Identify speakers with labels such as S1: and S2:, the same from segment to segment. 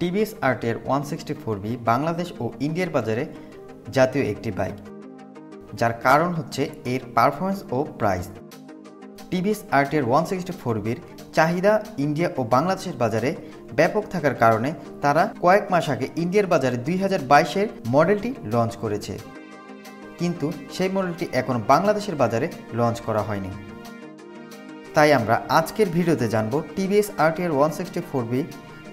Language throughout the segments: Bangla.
S1: টিভিএস আর্টের one sixty four B Bangladesh ও ইন্ডিয়ার বাজারে জাতীয় একটি বাইক, যার কারণ হচ্ছে এর পারফরমেন্স ও প্রাইস টিভিএস আর্টের ওয়ান সিক্সটি ফোর বির চাহিদা ইন্ডিয়া ও বাংলাদেশের বাজারে ব্যাপক থাকার কারণে তারা কয়েক মাস আগে ইন্ডিয়ার বাজারে দুই হাজার বাইশের মডেলটি লঞ্চ করেছে। কিন্তু সেই মডেলটি এখন বাংলাদেশের বাজারে লঞ্চ করা হয়নি। তাই আমরা আজকের ভিডিওতে জানব TVS RTR one sixty four B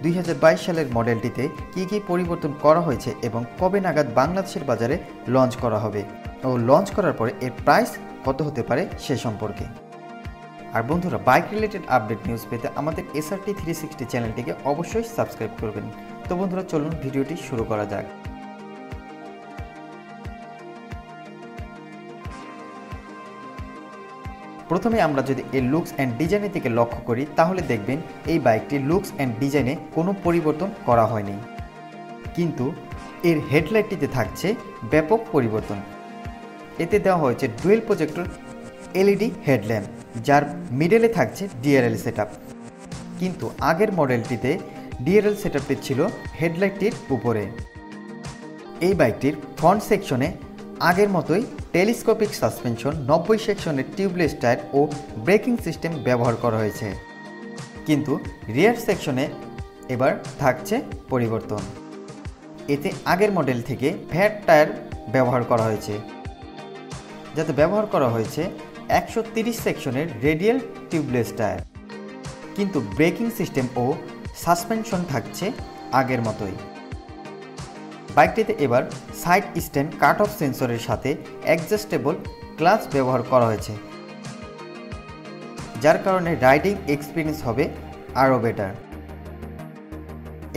S1: দুই হাজার বাইশ সালের মডেলটিতে কী কী পরিবর্তন করা হয়েছে এবং কবে নাগাদ বাংলাদেশের বাজারে লঞ্চ করা হবে ও লঞ্চ করার পরে এর প্রাইস কত হতে পারে সে সম্পর্কে। আর বন্ধুরা, বাইক রিলেটেড আপডেট নিউজ পেতে আমাদের এসআরটি থ্রি সিক্সটি চ্যানেলটিকে অবশ্যই সাবস্ক্রাইব করবেন। তো বন্ধুরা, চলুন ভিডিওটি শুরু করা যাক। প্রথমে আমরা যদি এর লুকস অ্যান্ড ডিজাইনের দিকে লক্ষ্য করি, তাহলে দেখবেন এই বাইকটির লুকস অ্যান্ড ডিজাইনে কোনো পরিবর্তন করা হয়নি। কিন্তু এর হেডলাইটটিতে থাকছে ব্যাপক পরিবর্তন। এতে দেওয়া হয়েছে ডুয়েল প্রজেক্টর এলইডি হেডল্যাম্প যার মিডলে থাকছে ডিআরএল সেট কিন্তু আগের মডেলটিতে ডিআরএল সেট ছিল হেডলাইটটির উপরে। এই বাইকটির ফ্রন্ট সেকশনে আগের মতোই টেলিস্কোপিক সাসপেনশন, নব্বই সেকশনের টিউবলেস টায়ার ও ব্রেকিং সিস্টেম ব্যবহার করা হয়েছে। কিন্তু রিয়ার সেকশনে এবার থাকছে পরিবর্তন। এতে আগের মডেল থেকে ফ্যাট টায়ার ব্যবহার করা হয়েছে। যাতে ব্যবহার করা হয়েছে একশো সেকশনের রেডিয়াল টিউবলেস টায়ার। কিন্তু ব্রেকিং সিস্টেম ও সাসপেনশন থাকছে আগের মতোই। বাইকটিতে এবার সাইড স্ট্যান্ড কাট অফ সেন্সরের সাথে অ্যাডজাস্টেবল ক্লাচ ব্যবহার করা হয়েছে, যার কারণে রাইডিং এক্সপিরিয়েন্স হবে আরও বেটার।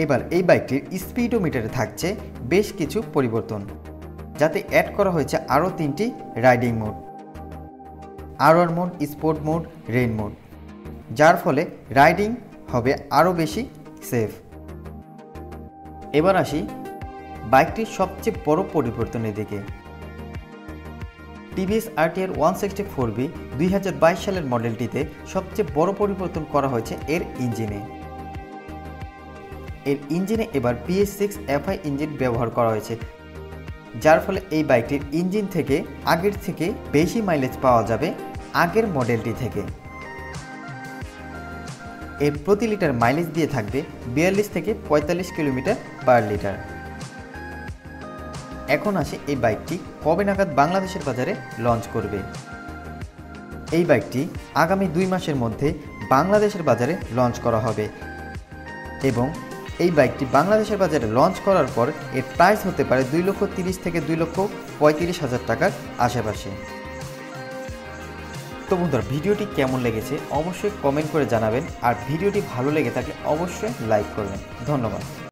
S1: এবার এই বাইকটির স্পিডোমিটারে থাকছে বেশ কিছু পরিবর্তন, যাতে অ্যাড করা হয়েছে আরও তিনটি রাইডিং মোড আর আর mode, sport mode, rain mode, যার ফলে রাইডিং হবে আরও বেশি সেফ। এবার আসি বাইকটির সবচেয়ে বড় পরিবর্তনের দিকে। TVS RTR one sixty four B দুই হাজার বাইশ সালের মডেলটিতে সবচেয়ে বড় পরিবর্তন করা হয়েছে এর ইঞ্জিনে। এর ইঞ্জিনে এবার পিএস সিক্স এফআই ইঞ্জিন ব্যবহার করা হয়েছে, যার ফলে এই বাইকটির ইঞ্জিন থেকে আগের থেকে বেশি মাইলেজ পাওয়া যাবে আগের মডেলটি থেকে। এর প্রতি লিটার মাইলেজ দিয়ে থাকবে বিয়াল্লিশ থেকে পঁয়তাল্লিশ কিলোমিটার পার লিটার। এখন আসে এই বাইকটি কবে নাগাদ বাংলাদেশের বাজারে লঞ্চ করবে। এই বাইকটি আগামী দুই মাসের মধ্যে বাংলাদেশের বাজারে লঞ্চ করা হবে এবং এই বাইকটি বাংলাদেশের বাজারে লঞ্চ করার পর এর প্রাইস হতে পারে দুই লক্ষ তিরিশ থেকে দুই লক্ষ পঁয়ত্রিশ হাজার টাকার আশেপাশে। তো বন্ধুরা, ভিডিওটি কেমন লেগেছে অবশ্যই কমেন্ট করে জানাবেন আর ভিডিওটি ভালো লেগে থাকলে অবশ্যই লাইক করবেন। ধন্যবাদ।